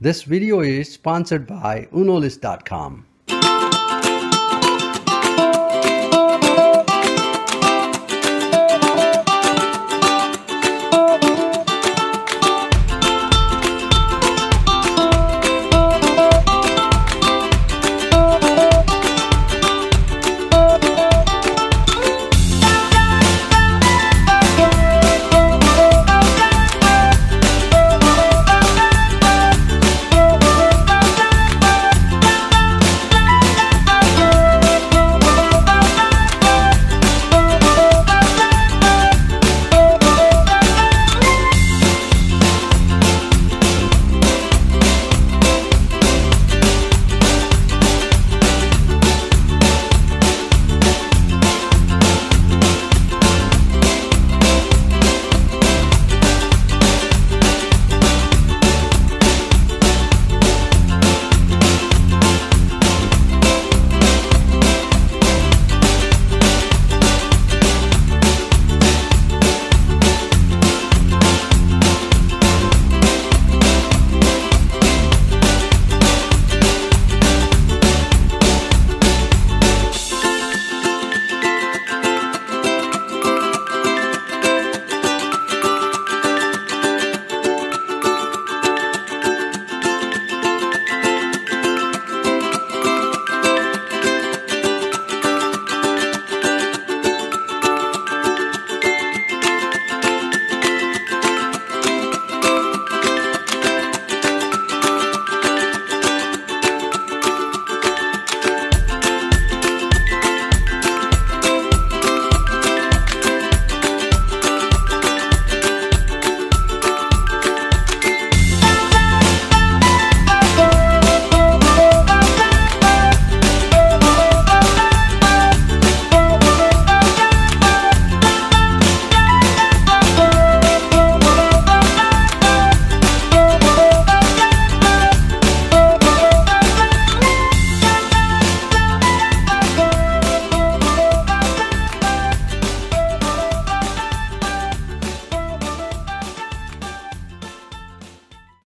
This video is sponsored by Unolist.com.